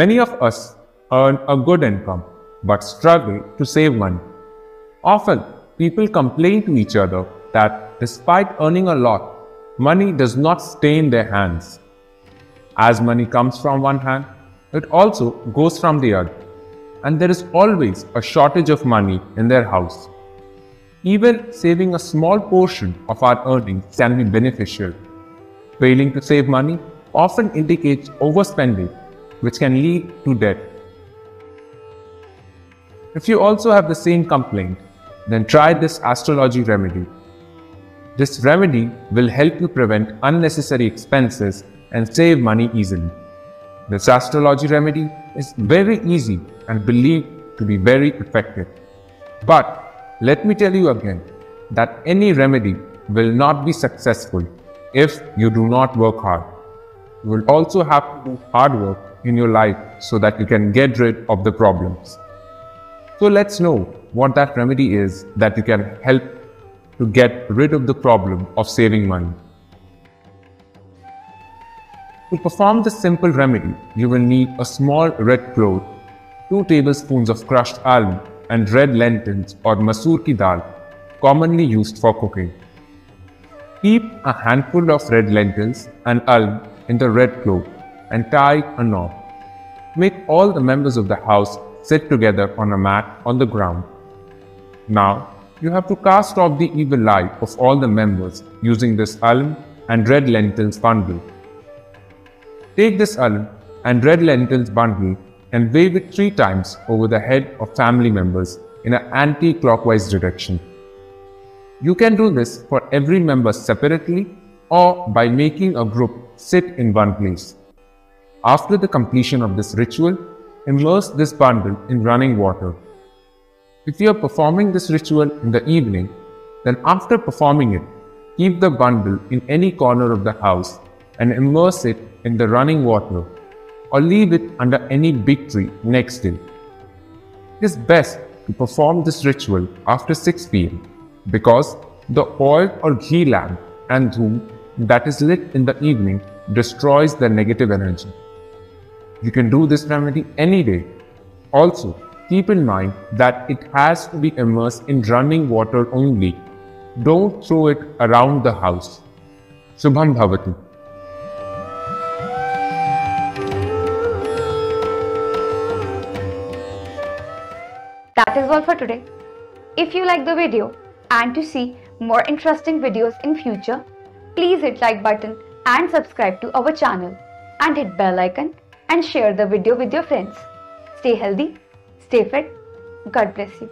Many of us earn a good income but struggle to save money. Often, people complain to each other that despite earning a lot, money does not stay in their hands. As money comes from one hand, it also goes from the other, and there is always a shortage of money in their house. Even saving a small portion of our earnings can be beneficial. Failing to save money often indicates overspending, which can lead to debt. If you also have the same complaint, then try this astrology remedy. This remedy will help you prevent unnecessary expenses and save money easily. This astrology remedy is very easy and believed to be very effective. But let me tell you again that any remedy will not be successful if you do not work hard. You will also have to do hard work in your life so that you can get rid of the problems. So let's know what that remedy is that you can help to get rid of the problem of saving money. To perform this simple remedy, you will need a small red cloth, 2 tablespoons of crushed alum and red lentils or masoor ki dal, commonly used for cooking. Keep a handful of red lentils and alum in the red cloth and tie a knot. Make all the members of the house sit together on a mat on the ground. Now, you have to cast off the evil eye of all the members using this alum and red lentils bundle. Take this alum and red lentils bundle and wave it three times over the head of family members in an anti-clockwise direction. You can do this for every member separately or by making a group sit in one place. After the completion of this ritual, immerse this bundle in running water. If you are performing this ritual in the evening, then after performing it, keep the bundle in any corner of the house and immerse it in the running water or leave it under any big tree next to it. Is best to perform this ritual after 6 pm because the oil or ghee lamp and dhoop that is lit in the evening destroys the negative energy. You can do this remedy any day. Also, keep in mind that it has to be immersed in running water only. Don't throw it around the house. Shubham Bhavati. That is all for today. If you like the video and to see more interesting videos in future, please hit like button and subscribe to our channel and hit bell icon and share the video with your friends. Stay healthy, stay fit. God bless you.